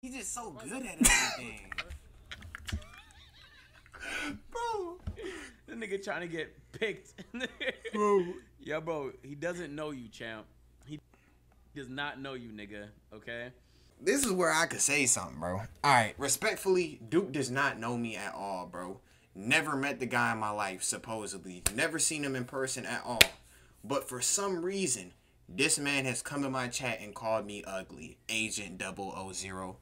He's just so good at everything. bro. The nigga trying to get picked. Bro. Yo, bro, he doesn't know you, champ. He does not know you, nigga. Okay. this is where I could say something, bro. All right, respectfully, Duke does not know me at all, bro. Never met the guy in my life, supposedly. Never seen him in person at all. But for some reason, this man has come in my chat and called me ugly. Agent 000.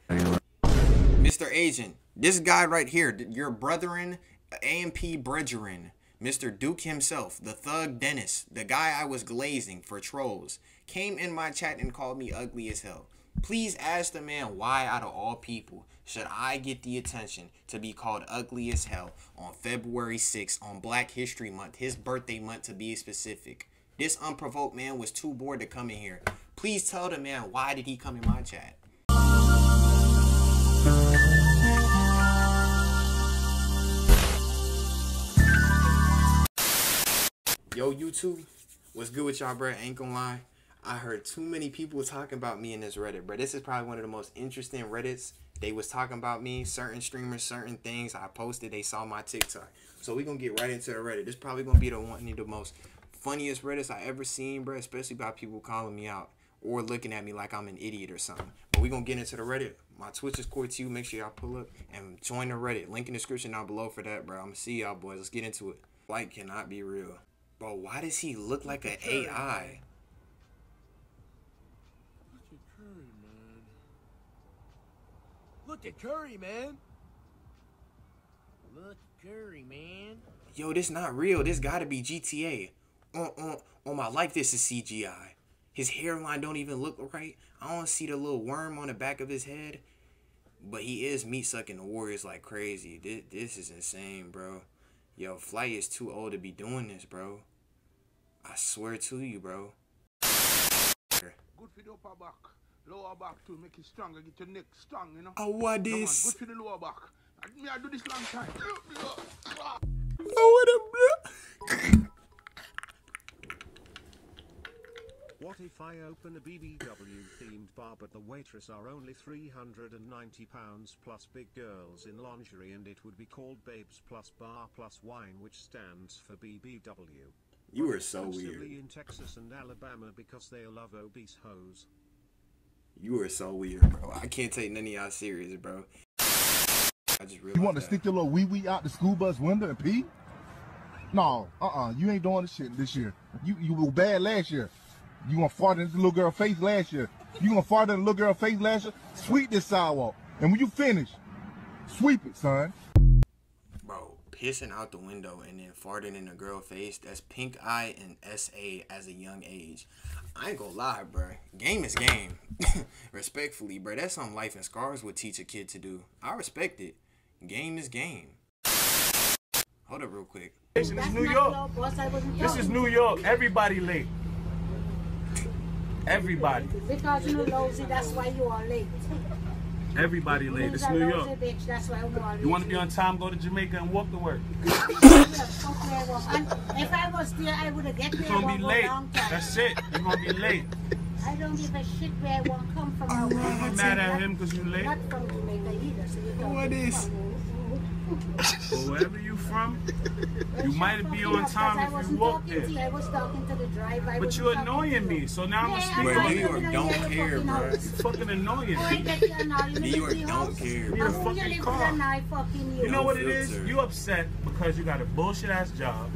Mr. Agent, this guy right here, your brethren, AMP brethren, Mr. Duke himself, the thug Dennis, the guy I was glazing for trolls, came in my chat and called me ugly as hell. Please ask the man why, out of all people, should I get the attention to be called ugly as hell on February 6th on Black History Month, his birthday month to be specific. This unprovoked man was too bored to come in here. Please tell the man why did he come in my chat. Yo, YouTube, what's good with y'all, bro? Ain't gonna lie. I heard too many people talking about me in this Reddit, bro. This is probably one of the most interesting Reddits. They was talking about me, certain streamers, certain things. I posted, they saw my TikTok. So we gonna get right into the Reddit. This probably gonna be the one of the most funniest Reddits I ever seen, bro. Especially by people calling me out or looking at me like I'm an idiot or something. But we gonna get into the Reddit. My Twitch is Corey2u. Make sure y'all pull up and join the Reddit. Link in the description down below for that, bro. I'm gonna see y'all boys. Let's get into it. Light cannot be real. Bro, why does he look like an AI? Look at Curry, man. Look at Curry, man. Look at Curry, man. Yo, this not real. This gotta be GTA. On, on, on my life, this is CGI. His hairline don't even look right. I don't see the little worm on the back of his head. But he is meat sucking the Warriors like crazy. This, this is insane, bro. Yo, Flight is too old to be doing this, bro. I swear to you, bro. Good for the upper back. Lower back to make it stronger, get your neck strong, you know. Oh, what Come on, this? good for the lower back. Me, I do this long time. Oh, bro. What if I open a BBW themed bar but the waitress are only 390 pounds plus big girls in lingerie and it would be called Babes plus Bar plus Wine which stands for BBW. You are so Exclusively weird. in Texas and Alabama because they love obese hoes. You are so weird, bro. I can't take none of y'all serious, bro. I just realized You want to that. stick your little wee wee out the school bus window and pee? No, uh uh you ain't doing this shit this year. You you were bad last year. You gonna fart in the little girl face last year. You gonna fart in the little girl face last year? Sweep this sidewalk. And when you finish, sweep it, son. Bro, pissing out the window and then farting in a girl face, that's pink eye and SA as a young age. I ain't gonna lie, bro. Game is game. Respectfully, bro. That's something life and scars would teach a kid to do. I respect it. Game is game. Hold up real quick. This is New York. This is New York. Everybody late. Everybody. Because you lousy, that's why you are late. Everybody late. It's New York. Bitch, that's why you are. You want to be on time, go to Jamaica and walk to work. And if I was there, I would have get there. You're going to be late. That's it. You're going to be late. I don't give a shit where I want to come from. I'm want mad at him because you're late? Not from Jamaica either. So you don't What give a is- fuck. But wherever you from, you might be on time if you walk there. To you. I was talking to the driver. But you're annoying me, so now I'm gonna speak Bro, on New you. York don't care, fucking bro. house. You fucking annoying me. you New York don't care, Need a bro. And who you fucking car. and I fucking you. You know what it filter. is? You upset because you got a bullshit ass job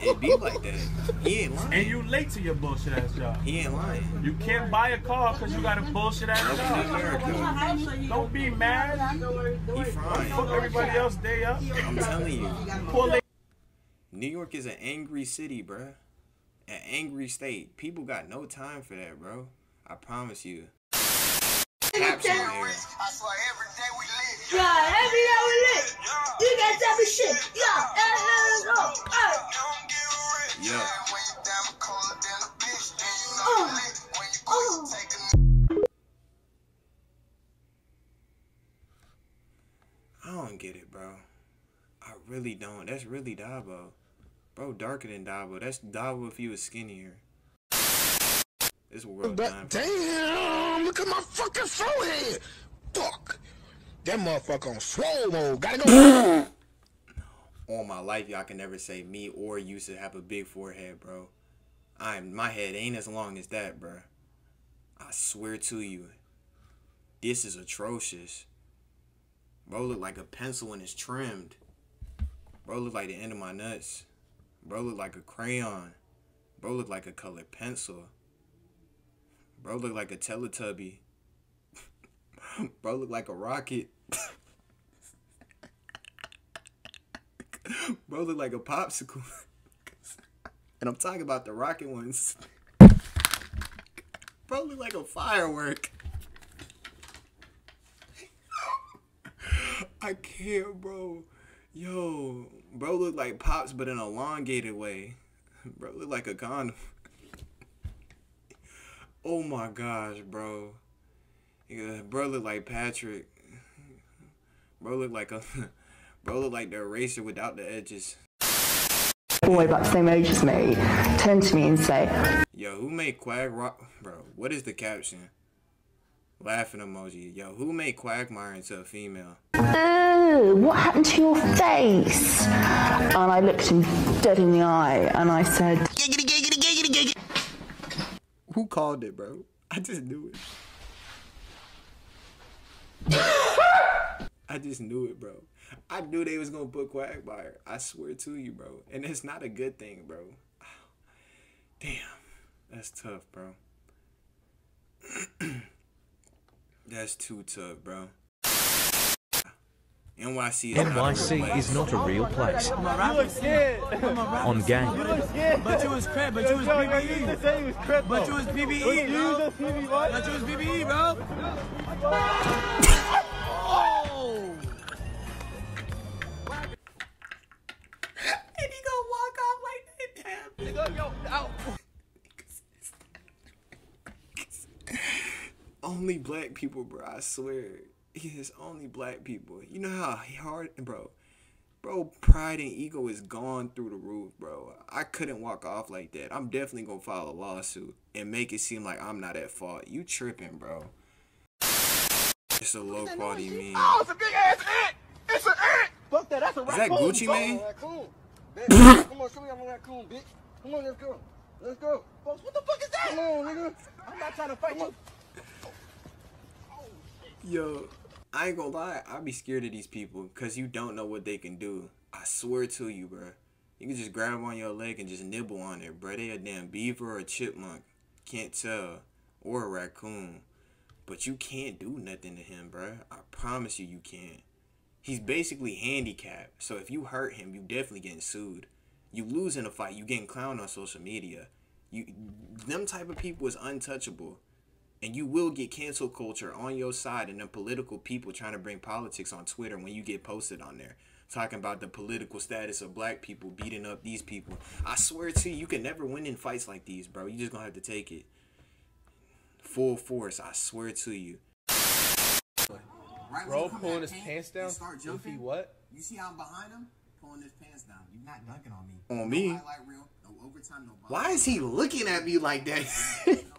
It be like that. He ain't lying. and lying. you late to your bullshit ass job. He ain't lying. You can't buy a car because you got a bullshit ass job. Don't be mad. He frying. Fuck everybody else day up. I'm telling you. Poor. New York is an angry city, bruh. An angry state. People got no time for that, bro. I promise you. Caption here. I swear every day we live. Yeah, every day we live. You guys tell shit. Yeah, hey, go. Hey. Don't get rich. Yeah. When you don't get it, bro. I really don't. That's really Dabo. Bro, darker than Dabo. That's Dabo if he was skinnier. This world done. Damn, look at my fucking forehead. Fuck. That motherfucker on swole mode. Gotta go. All my life, y'all can never say me or you to have a big forehead, bro. I'm my head ain't as long as that, bro. I swear to you, this is atrocious. Bro look like a pencil when it's trimmed. Bro look like the end of my nuts. Bro look like a crayon. Bro look like a colored pencil. Bro look like a Teletubby. Bro look like a rocket. Bro look like a popsicle. and I'm talking about the rocket ones. Bro look like a firework. I can't, bro. Yo, bro look like pops, but in an elongated way. Bro look like a condom. oh my gosh, bro. Yeah, bro look like Patrick. Bro look like a bro look like the eraser without the edges. boy about the same age as me turn to me and say, Yo, who made Quag Rock? Bro, what is the caption? Laughing emoji. Yo, who made Quagmire into a female? Ooh, what happened to your face? And I looked him dead in the eye and I said, Who called it, bro? I just knew it. I just knew it, bro. I knew they was gonna put Quagmire. I swear to you, bro. And it's not a good thing, bro. Damn, that's tough, bro. that's too tough, bro. NYC is not a real NYC place. is not a real place. On gang. But you was crap, but you was PBE. But you was PBE, bro. But you was PBE, bro. Black people, bro. I swear. It's only black people. You know how hard, bro. Bro, pride and ego is gone through the roof, bro. I couldn't walk off like that. I'm definitely gonna file a lawsuit and make it seem like I'm not at fault. You tripping, bro. It's a low quality meme. Oh, it's a big ass ant! It's an ant! Fuck that. That's a raccoon. Is that Gucci. Bitch, Come on, show me I'm a raccoon, bitch. Come on, let's go. Let's go. Folks, what the fuck is that? Come on, nigga. I'm not trying to fight you. Yo, I ain't gonna lie, I be scared of these people because you don't know what they can do. I swear to you, bro. You can just grab on your leg and just nibble on it, bro. They a damn beaver or a chipmunk. Can't tell. Or a raccoon. But you can't do nothing to him, bro. I promise you, you can't. He's basically handicapped. So if you hurt him, you definitely getting sued. You lose in a fight, you getting clowned on social media. You, them type of people is untouchable and you will get cancel culture on your side and the political people trying to bring politics on Twitter when you get posted on there talking about the political status of black people beating up these people. I swear to you, you can never win in fights like these, bro. You just gonna have to take it full force. I swear to you. Bro pulling his pants down. Start If he what? You see how I'm behind him? Pulling his pants down. You're not dunking on me. On No me? highlight reel, no overtime, no Why is he looking at me like that?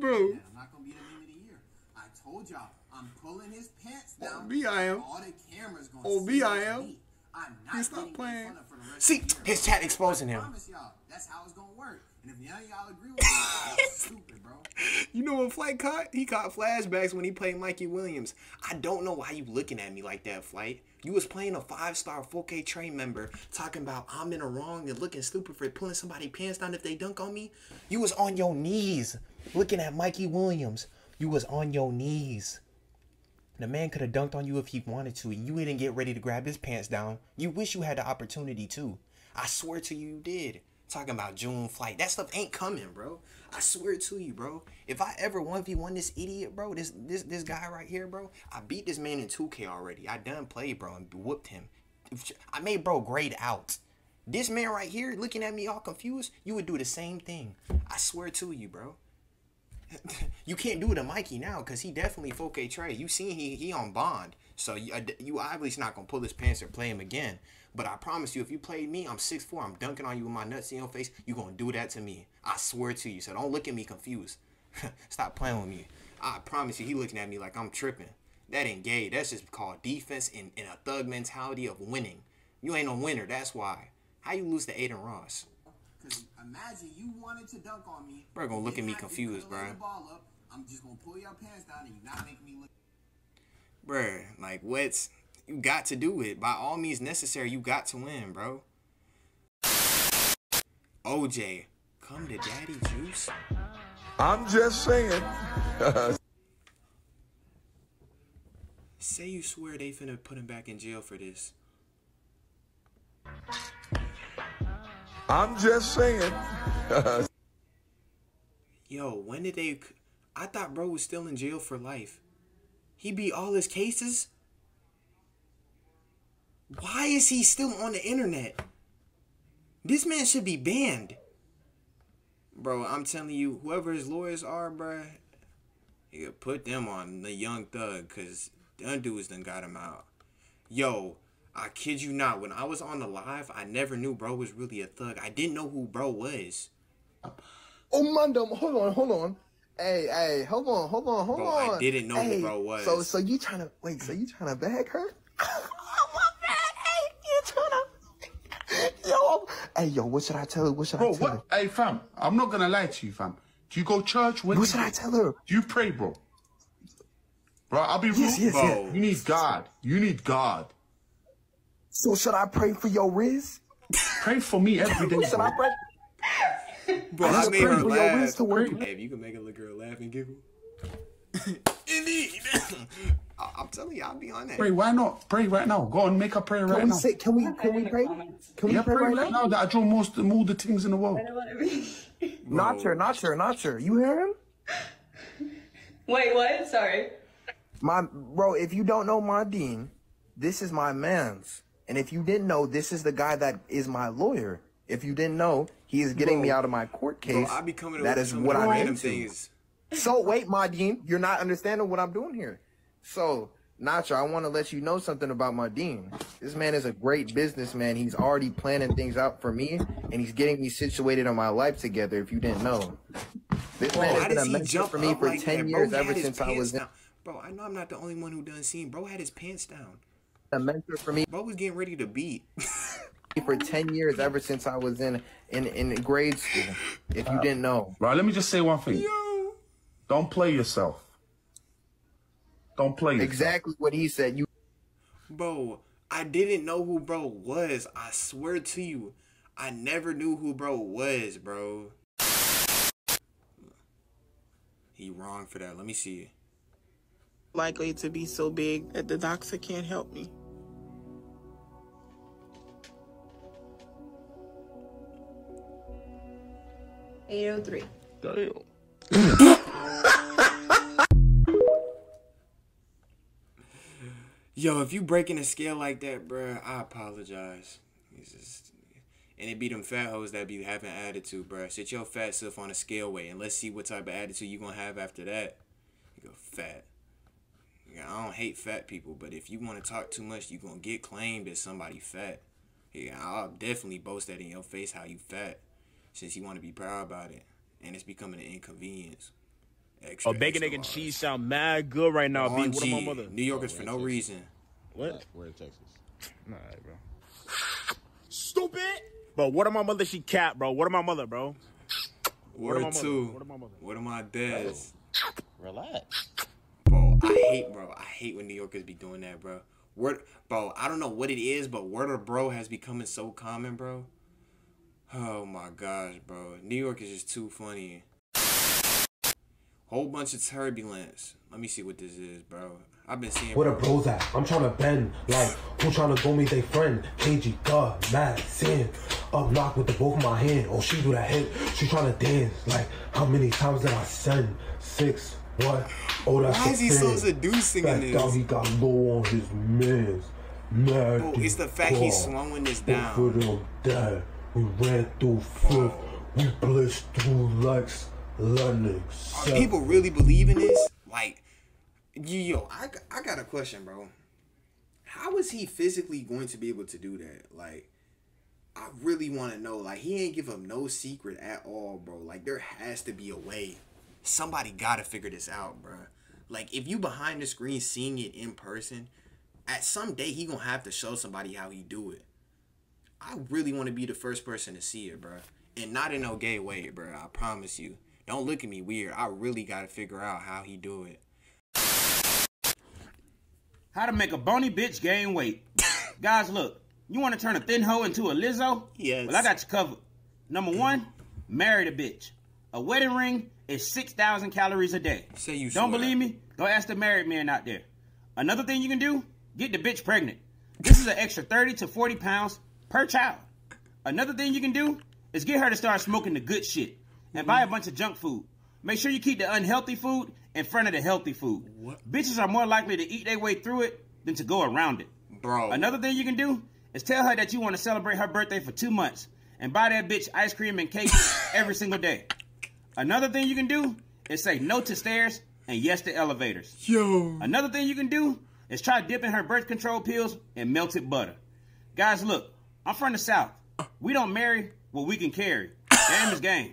Bro. I'm not gonna be the meme of the year. I told y'all, I'm pulling his pants oh, down. On me, I am. All the cameras gonna oh, On see I am. me. I'm not He stopped getting playing. in of for the rest See, of the year. his chat exposing I him. That's how it's gonna work. And if none of y'all agree with me, y'all stupid, bro. You know what Flight caught? He caught flashbacks when he played Mikey Williams. I don't know why you looking at me like that, Flight. You was playing a five-star 4K train member talking about I'm in the wrong and looking stupid for pulling somebody pants down if they dunk on me. You was on your knees looking at Mikey Williams. You was on your knees. The man could have dunked on you if he wanted to, and you didn't get ready to grab his pants down. You wish you had the opportunity too. I swear to you, you did. Talking about June flight. That stuff ain't coming, bro. I swear to you, bro. If I ever 1v1 this idiot, bro, this this this guy right here, bro, I beat this man in 2K already. I done played, bro, and whooped him. I made bro grade out. This man right here looking at me all confused, you would do the same thing. I swear to you, bro. you can't do it to Mikey now because he definitely 4K Trey. You seen he he on bond, so you, you obviously not gonna pull his pants or play him again. But I promise you, if you play me, I'm 6'4", I'm dunking on you with my nuts in your face. You gonna do that to me? I swear to you. So don't look at me confused. Stop playing with me. I promise you, he looking at me like I'm tripping. That ain't gay. That's just called defense and, and a thug mentality of winning. You ain't no winner. That's why. How you lose to Adin Ross? Cause imagine you wanted to dunk on me. Bro, gonna look at me Then I- you confused, bro. the ball up. I'm just gonna pull your pants down and you not make me look. Bruh, like what's you got to do it. By all means necessary, you got to win, bro. OJ, come to daddy juice. I'm just saying. Say you swear they finna put him back in jail for this. I'm just saying. Yo, when did they? I thought bro was still in jail for life. He beat all his cases. Why is he still on the internet? This man should be banned. Bro, I'm telling you, whoever his lawyers are, bro, you could put them on the young thug, cause them dudes done got him out. Yo, I kid you not, when I was on the live, I never knew bro was really a thug. I didn't know who bro was. Oh, Mondo, hold on, hold on. Hey, hey, hold on, hold on, hold Bro, on. I didn't know who bro was. So, so you trying to wait? So you trying to bag her? Yo, hey, yo, what should I tell her? What should Bro, I tell her? what? Hey, fam, I'm not gonna lie to you, fam. Do you go church? When What should you- I tell her? Do you pray, bro? Bro, I'll be real. Yes, yes, bro, yes. you need God. You need God. So should I pray for your Riz? Pray for me every day, Should. I pray? Bro, I I made pray her for your laugh. wrist to work. Hey, if you can make a little girl laugh and giggle. Indeed. I- I'm telling you, I'll be on that. Pray, why not? Pray right now. Go and make a prayer Can right we now. say? Can we? Can we pray? Can we yeah, pray pray right right now? now that I draw most of all the things in the world. Not sure, not sure, not sure. You hear him? Wait, what? Sorry. My bro, if you don't know my dean, this is my man's. And if you didn't know, this is the guy that is my lawyer. If you didn't know, he is getting me out of my court Bro, case. I be coming that with what I'm random into. things. So wait, my dean, you're not understanding what I'm doing here. So, Nacho, I want to let you know something about my dean. This man is a great businessman. He's already planning things out for me, and he's getting me situated on my life together. If you didn't know, this Bro, man how has been does a he mentor jump for me for like ten that? Bro, years, ever had his since I pants was in. down. Bro, I know I'm not the only one who done seen. Bro had his pants down. A mentor for me Bro was getting ready to beat. for ten years, ever since I was in in in grade school. If you didn't know, Bro, let me just say one thing. Don't play yourself. Don't play yourself. exactly what he said. You Bro, I didn't know who bro was. I swear to you. I never knew who bro was, bro. He wrong for that. Let me see. likely to be so big that the doctor can't help me. Eight oh three. Yo, if you breaking a scale like that, bruh, I apologize. Just, and it be them fat hoes that be having attitude, bruh. Sit your fat self on a scale weight and let's see what type of attitude you gonna have after that. You go fat. Yeah, I don't hate fat people, but if you want to talk too much, you gonna get claimed as somebody fat. Yeah, I'll definitely boast that in your face how you fat, since you want to be proud about it, and it's becoming an inconvenience. Extra, Oh, bacon, extra egg, and cheese sound mad good right now, B. What G, mother? New Yorkers for no reason. What? We're in Texas. Nah, bro. Stupid. Bro, what am my mother? She cat, bro. What am my mother, bro? What Word mother? two. What am my mother? What am I dads? Relax. Bro, I hate, bro. I hate when New Yorkers be doing that, bro. Word, bro. I don't know what it is, but word of bro has becoming so common, bro. Oh my gosh, bro. New York is just too funny. Whole bunch of turbulence. Let me see what this is, bro. I've been seeing. Where the bro- bros at? I'm trying to bend. Like, who trying to go meet they friend? KG, God, mad, sin. Up knock with the both of my hand. Oh, she do that hit. She trying to dance. Like, how many times did I send? Six. What? Oh, that's Why is he so seducing in this? out, he got low on his mans. Mad. Bro, it's the fact he's God. slowing this down. For them dead. We ran through fifth. We blitzed through likes. Lightning. Are people really believe in this? Like, yo, I, I got a question, bro. How is he physically going to be able to do that? Like, I really want to know. Like, he ain't give up no secret at all, bro. Like, there has to be a way. Somebody got to figure this out, bro. Like if you behind the screen seeing it in person, at some day he gonna have to show somebody how he do it. I really want to be the first person to see it, bro, and not in no gay way, bro. I promise you. Don't look at me weird. I really gotta figure out how he do it. How to make a bony bitch gain weight. Guys, look, you want to turn a thin hoe into a Lizzo? Yes. Well, I got you covered. Number mm. one, marry the bitch. A wedding ring is 6,000 calories a day. Say you Don't swear. believe me? Go ask the married men out there. Another thing you can do, get the bitch pregnant. This is an extra 30 to 40 pounds per child. Another thing you can do is get her to start smoking the good shit and buy a bunch of junk food. Make sure you keep the unhealthy food in front of the healthy food. Bitches are more likely to eat their way through it than to go around it. Bro. Another thing you can do is tell her that you want to celebrate her birthday for two months and buy that bitch ice cream and cake every single day. Another thing you can do is say no to stairs and yes to elevators. Yo. Another thing you can do is try dipping her birth control pills in melted butter. Guys, look, I'm from the South. Uh. We don't marry what we can carry. Game is game.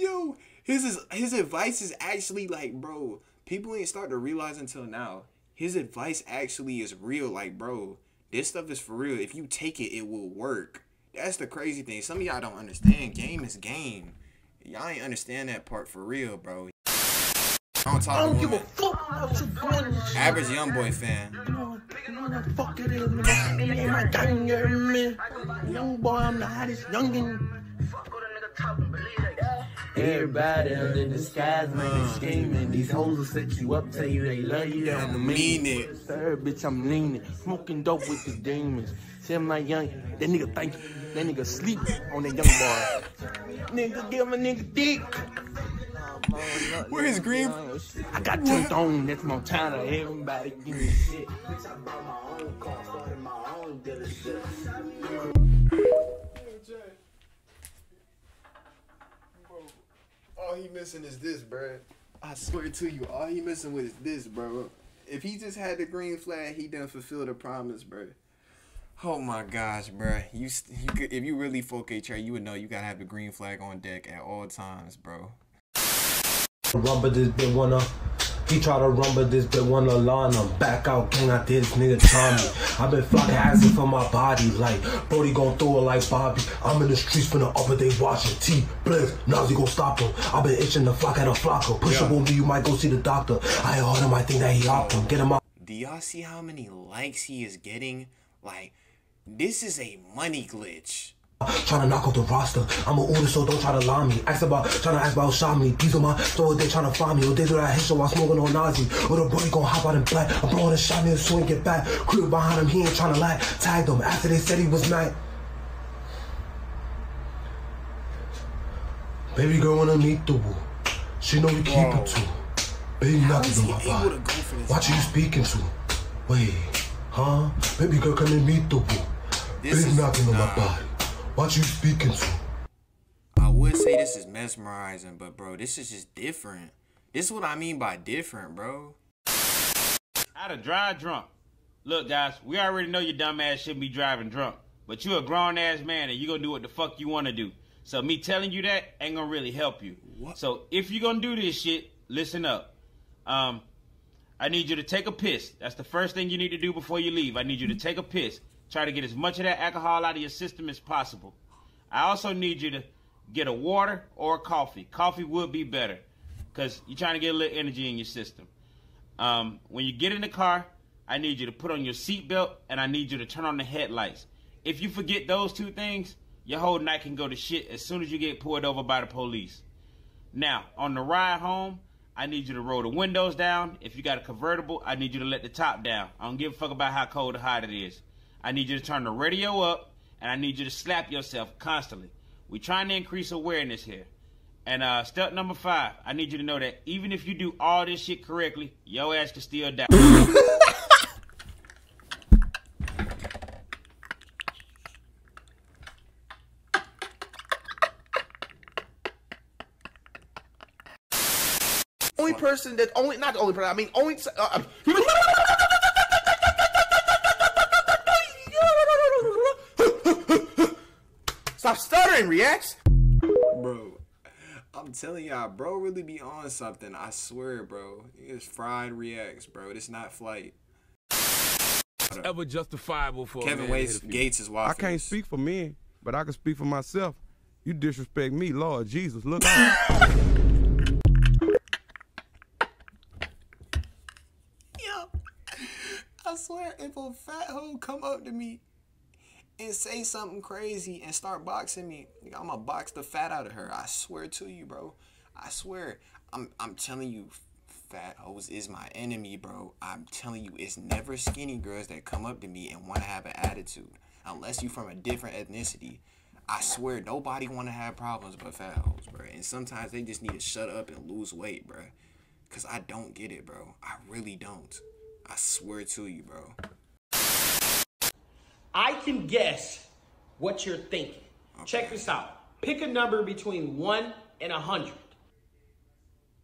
Yo, his his advice is actually like, bro, people ain't start to realize until now. His advice actually is real. Like, bro, this stuff is for real. If you take it, it will work. That's the crazy thing. Some of y'all don't understand. Game is game. Y'all ain't understand that part for real, bro. Don't talk I don't to give a fuck about you doing this shit. Average young boy fan. Fuck it is, man. It ain't my gang, you hear me? Young boy, I'm the hottest youngin'. Everybody under the skies, man, they scheming. These hoes will set you up, tell you they love you, they don't mean it. Sir, bitch, I'm leaning. Smoking dope with the demons. See, I'm not young. That nigga think that nigga sleep on that young boy. nigga, give a nigga dick. Where is Green? I got turned on. That's Montana. Everybody give me shit. Bitch, I bought my own car, started my own dead shit. All he missing is this, bro. I swear to you, all he missing was this, bro. If he just had the green flag, he done fulfill the promise, bro. Oh my gosh, bro. You, you could, if you really 4K Trey, you would know you gotta have the green flag on deck at all times, bro. Rumble this bit wanna. He try to rumble this bit wanna line him. Back out, king out this nigga Tommy. i been flocking acid for my body. Like, Brody gon' throw it like Bobby. I'm in the streets from the upper day watching T. Blizz, Nazi gon' stop him. i been itching to flock at a flocker. Push up on me, you might go see the doctor. I heard him, I think that he opt him. Get him out. Do y'all see how many likes he is getting? Like, this is a money glitch. Tryna knock off the roster. I'm a order, so don't try to lie me. Ask about, tryna ask about shot me. These are my store, they tryna find me. Or they do that hit show while smoking on Nazi. Or the boy gon' hop out in black. I'm blowing a shot, me nigga, swing get back. Crew behind him, he ain't tryna lie. Tagged him after they said he was mad. Baby girl wanna meet the woo. She know we keep it too. Baby knocking on my body. Watch who you speaking to. Wait, huh? Baby girl come and meet the woo. Big knocking on my body. Watch you speaking to. I would say this is mesmerizing, but bro, this is just different. This is what I mean by different, bro. Out of drive drunk. Look, guys, we already know your dumb ass shouldn't be driving drunk. But you a grown ass man and you gonna do what the fuck you wanna do. So me telling you that ain't gonna really help you. What? So if you gonna do this shit, listen up. Um, I need you to take a piss. That's the first thing you need to do before you leave. I need you to take a piss. Try to get as much of that alcohol out of your system as possible. I also need you to get a water or a coffee. Coffee would be better because you're trying to get a little energy in your system. Um, when you get in the car, I need you to put on your seatbelt and I need you to turn on the headlights. If you forget those two things, your whole night can go to shit as soon as you get pulled over by the police. Now, on the ride home, I need you to roll the windows down. If you got a convertible, I need you to let the top down. I don't give a fuck about how cold or hot it is. I need you to turn the radio up and I need you to slap yourself constantly. We're trying to increase awareness here. And uh, step number five, I need you to know that even if you do all this shit correctly, your ass can still die. Only person that only not the only person. I mean, only. Uh, Stop stuttering, reacts. Bro, I I'm telling y'all, bro, really be on something. I swear, bro. It's fried reacts, bro. It's not flight. ever justifiable for Kevin man Waits hit a female. Gates is wild. I can't speak for men, but I can speak for myself. You disrespect me, Lord Jesus. Look out. Yo, I swear, if a fat hoe come up to me and say something crazy and start boxing me, I'm gonna box the fat out of her. I swear to you, bro. I swear. I'm I'm telling you, fat hoes is my enemy, bro. I'm telling you, it's never skinny girls that come up to me and want to have an attitude, unless you from a different ethnicity. I swear, nobody want to have problems but fat hoes, bro. And sometimes they just need to shut up and lose weight, bro. Cause I don't get it, bro. I really don't. I swear to you, bro. I can guess what you're thinking. Check this out. Pick a number between 1 and 100,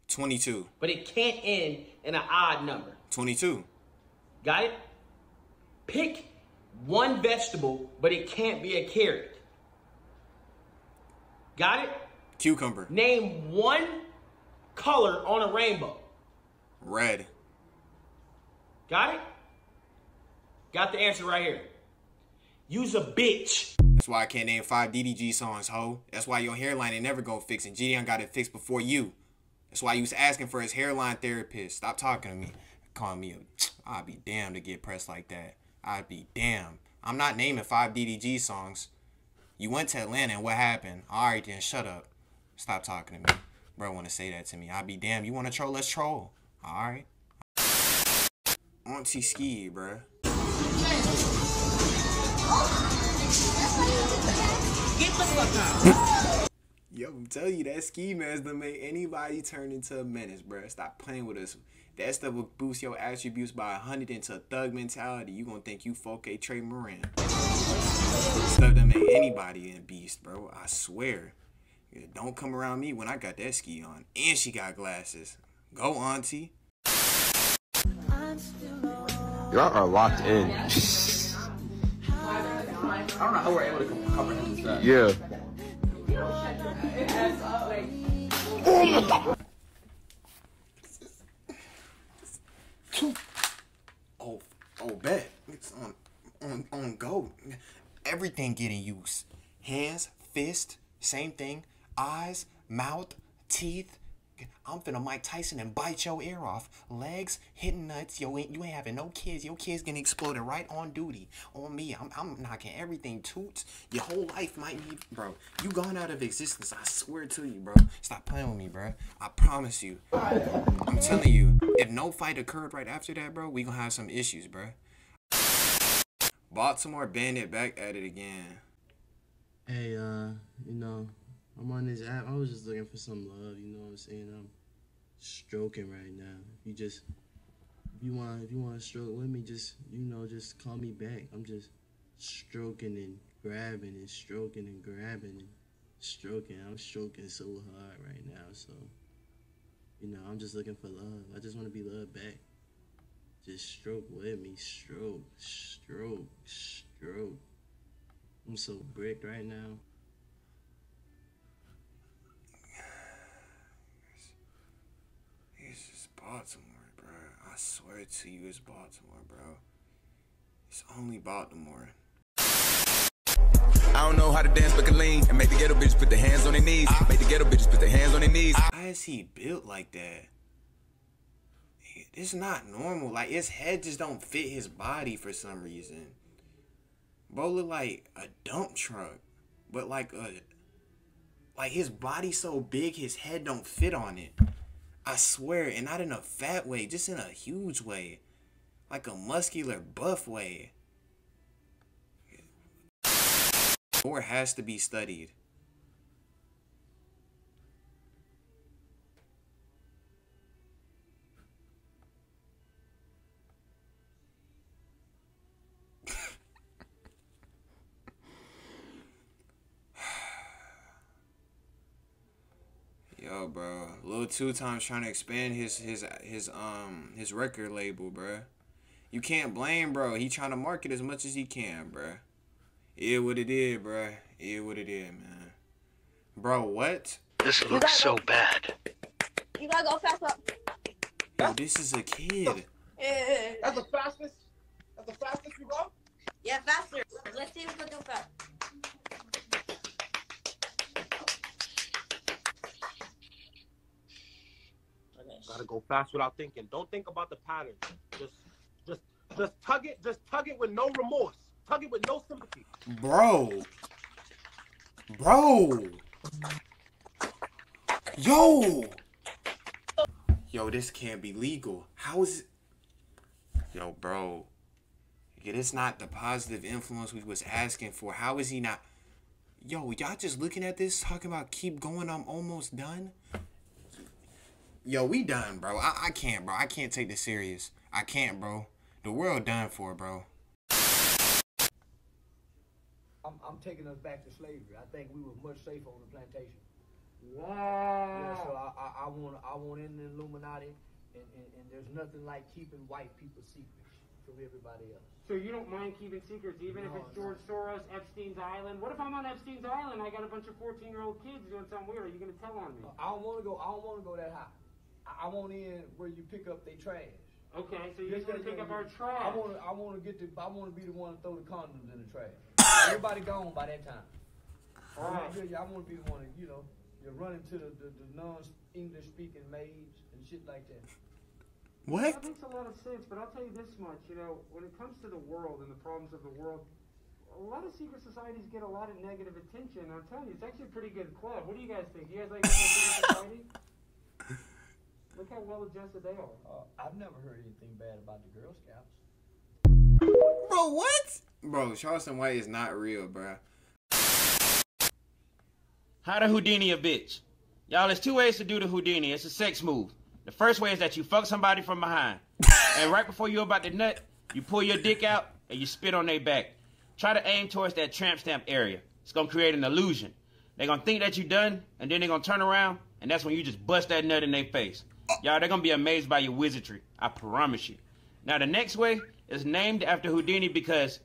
22. but it can't end in an odd number. 22. Got it? Pick one vegetable, but it can't be a carrot. Got it? Cucumber. Name one color on a rainbow. Red. Got it? Got the answer right here. Use a bitch. That's why I can't name five DDG songs, ho. That's why your hairline ain't never gonna fix it. Gideon got it fixed before you. That's why he was asking for his hairline therapist. Stop talking to me. Calling me a. I'd be damned to get pressed like that. I'd be damned. I'm not naming five DDG songs. You went to Atlanta and what happened? Alright then, shut up. Stop talking to me. Bro, wanna say that to me. I'd be damned. You wanna troll? Let's troll. Alright. Auntie Ski, bruh. Get the fuck out. Yo, I'm telling you, that ski mask done made anybody turn into a menace, bruh. Stop playing with us. That stuff will boost your attributes by a hundred into a thug mentality. You gonna think you folk a Trey Moran. Stuff that made anybody a beast, bro. I swear. Yeah, don't come around me when I got that ski on. And she got glasses. Go, auntie. Y'all are locked in. I don't know how we're able to com- comprehend that. Yeah. Oh, oh, bet. It's on, on, on go. Everything getting used. Hands, fist, same thing. Eyes, mouth, teeth. I'm finna Mike Tyson and bite your ear off. Legs, hitting nuts. Yo, you ain't having no kids. Your kids getting exploded right on duty. On me. I'm, I'm knocking everything toots. Your whole life might be, bro. You gone out of existence. I swear to you, bro. Stop playing with me, bro. I promise you. I'm telling you, if no fight occurred right after that, bro, we gonna have some issues, bro. Baltimore Bandit back at it again. Hey, uh, you know, I'm on this app. I was just looking for some love. You know what I'm saying? I'm stroking right now. You just, if you want, if you want to stroke with me, just you know, just call me back. I'm just stroking and grabbing and stroking and grabbing and stroking. I'm stroking so hard right now. So, you know, I'm just looking for love. I just want to be loved back. Just stroke with me. Stroke, stroke, stroke. I'm so bricked right now. It's just Baltimore, bro. I swear to you, it's Baltimore, bro. It's only Baltimore. I don't know how to dance but can lean and make the ghetto bitches put their hands on their knees. Make the ghetto bitches put their hands on their knees. Why is he built like that? It's not normal. Like his head just don't fit his body for some reason. Bro look like a dump truck, but like a like his body so big, his head don't fit on it. I swear, and not in a fat way, just in a huge way, like a muscular buff way. More has to be studied. Yo, bro, Lil Two Times trying to expand his his his um his record label, bro. You can't blame, bro. He trying to market as much as he can, bro. Yeah, what it is, bro. Yeah, what it is, man. Bro, what? This looks so go- bad. You gotta go fast up. Yo, this is a kid. Yeah. That's the fastest. That's the fastest you go. Yeah, faster. Let's see if we can do fast. Gotta go fast without thinking. Don't think about the pattern. Just, just, just tug it. Just tug it with no remorse. Tug it with no sympathy. Bro. Bro. Yo. Yo, this can't be legal. How is it? Yo, bro. it's not the positive influence we was asking for. How is he not? Yo, y'all just looking at this, talking about keep going, I'm almost done? Yo, we done, bro. I, I can't, bro. I can't take this serious. I can't, bro. The world done for, bro. I'm, I'm taking us back to slavery. I think we were much safer on the plantation. Wow. Yeah, so I, I, I want I want in the Illuminati, and, and, and there's nothing like keeping white people secrets from everybody else. So you don't mind keeping secrets, even if it's George Soros, Epstein's Island. What if I'm on Epstein's Island? I got a bunch of 14-year-old kids doing something weird. Are you gonna tell on me? I don't want to go. I don't want to go that high. I, I want in where you pick up their trash. Okay, so you're Just gonna pick up our I trash. want to. I want to get the. I want to be the one to throw the condoms in the trash. Everybody gone by that time. All right. Yeah, yeah, I want to be the one. To, you know, you're running to the, the, the non-English speaking maids and shit like that. What? That makes a lot of sense, but I'll tell you this much. You know, when it comes to the world and the problems of the world, a lot of secret societies get a lot of negative attention. I'm telling you, it's actually a pretty good club. What do you guys think? You guys like being secret society? Look how well adjusted they are. Uh, I've never heard anything bad about the Girl Scouts. Bro, what? Bro, Charleston White is not real, bro. How to Houdini a bitch. Y'all, there's two ways to do the Houdini. It's a sex move. The first way is that you fuck somebody from behind. and right before you're about to nut, you pull your dick out and you spit on their back. Try to aim towards that tramp stamp area. It's gonna create an illusion. They're gonna think that you done, and then they're gonna turn around, and that's when you just bust that nut in their face. Y'all, they're gonna be amazed by your wizardry. I promise you. Now, the next way is named after Houdini because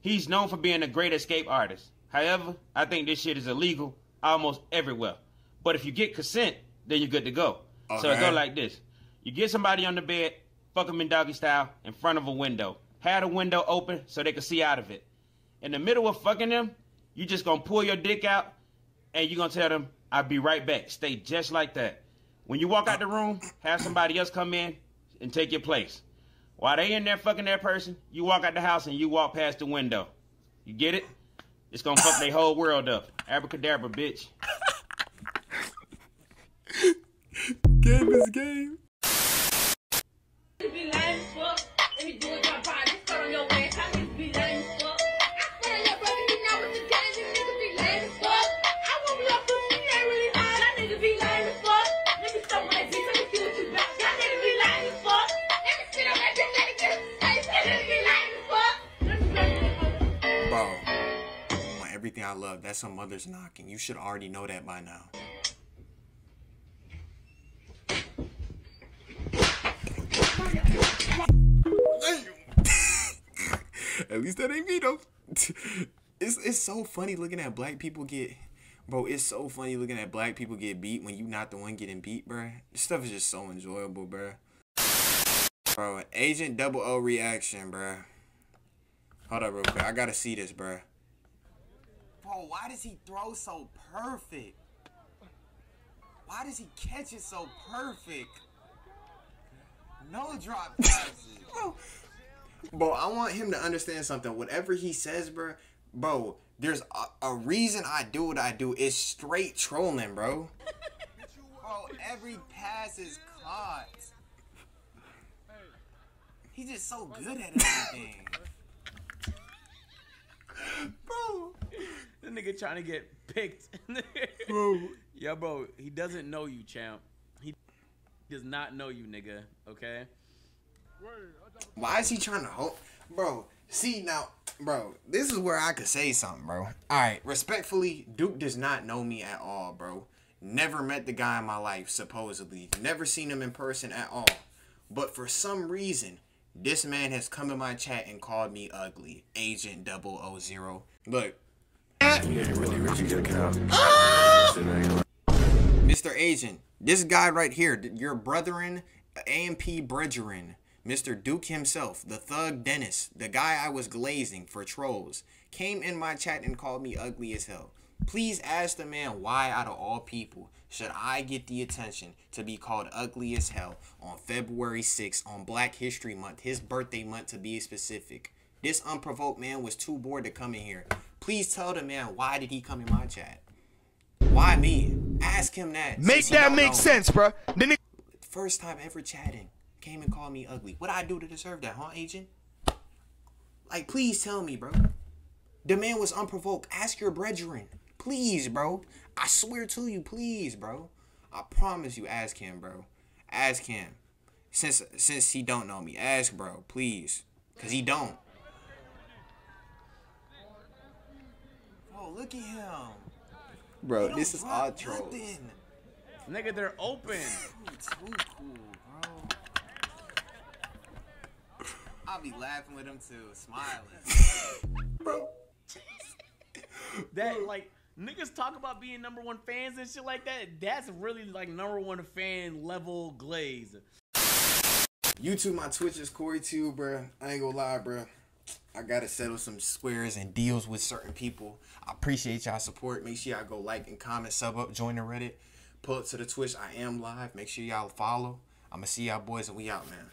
he's known for being a great escape artist. However, I think this shit is illegal almost everywhere. But if you get consent, then you're good to go. So it go like this. You get somebody on the bed, fuck them in doggy style, in front of a window. Have the window open so they can see out of it. In the middle of fucking them, you just gonna pull your dick out and you gonna tell them, I'll be right back. Stay just like that. When you walk out the room, have somebody else come in and take your place. While they in there fucking that person, you walk out the house and you walk past the window. You get it? It's gonna fuck their whole world up. Abracadabra, bitch. Game is game. I love, that's some mother's knocking. You should already know that by now. At least that ain't me though. It's it's so funny looking at black people get bro, it's so funny looking at black people get beat when you not the one getting beat, bro. This stuff is just so enjoyable, bro. Bro, Agent Double O reaction, bro. Hold up real quick. I gotta see this, bro. Bro, why does he throw so perfect? Why does he catch it so perfect? No drop passes. bro, bro, I want him to understand something. Whatever he says, bro, bro, there's a, a reason I do what I do. It's straight trolling, bro. bro, every pass is caught. He's just so good at everything. bro. The nigga trying to get picked. bro. Yeah, bro. He doesn't know you, champ. He does not know you, nigga. Okay. Why is he trying to hold, bro? See now, bro. This is where I could say something, bro. All right, respectfully, Duke does not know me at all, bro. Never met the guy in my life, supposedly. Never seen him in person at all. But for some reason, this man has come in my chat and called me ugly. Agent double oh O Mr. Agent, this guy right here, your brethren, AMP brethren, Mr. Duke himself, the thug Dennis, the guy I was glazing for trolls, came in my chat and called me ugly as hell. Please ask the man why, out of all people, should I get the attention to be called ugly as hell on February 6th on Black History Month, his birthday month to be specific. This unprovoked man was too bored to come in here. Please tell the man why did he come in my chat? Why me? Ask him that. Make that make no sense, bro. The nigga First time ever chatting. Came and called me ugly. What I do to deserve that, huh, agent? Like, please tell me, bro. The man was unprovoked. Ask your brethren. Please, bro. I swear to you, please, bro. I promise you, ask him, bro. Ask him. Since since he don't know me. Ask, bro, please. Cause he don't. Oh, look at him. Bro, this is all trolls. Nigga, they're open. Too cool, bro. I'll be laughing with him too, smiling. bro. that like niggas talk about being number one fans and shit like that. That's really like number one fan level glaze. YouTube, my Twitch is Corey too, bro. I ain't gonna lie, bro. I gotta settle some squares and deals with certain people. I appreciate y'all support. Make sure y'all go like and comment, sub up, join the Reddit, pull up to the Twitch. I am live. Make sure y'all follow. I'ma see y'all boys and we out, man.